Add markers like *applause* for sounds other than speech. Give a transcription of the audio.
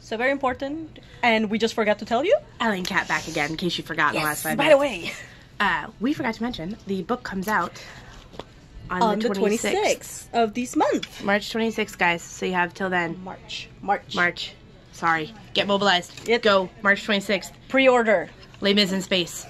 So very important. And we just forgot to tell you. Ellen Cat back again, in case you forgot in the last five By the way, *laughs* uh, we forgot to mention the book comes out on, on the 26th. of this month. March 26th, guys. So you have till then. March. March. March. Sorry. Get mobilized. Yep. Go. March 26th. Pre-order. Les Mis in space.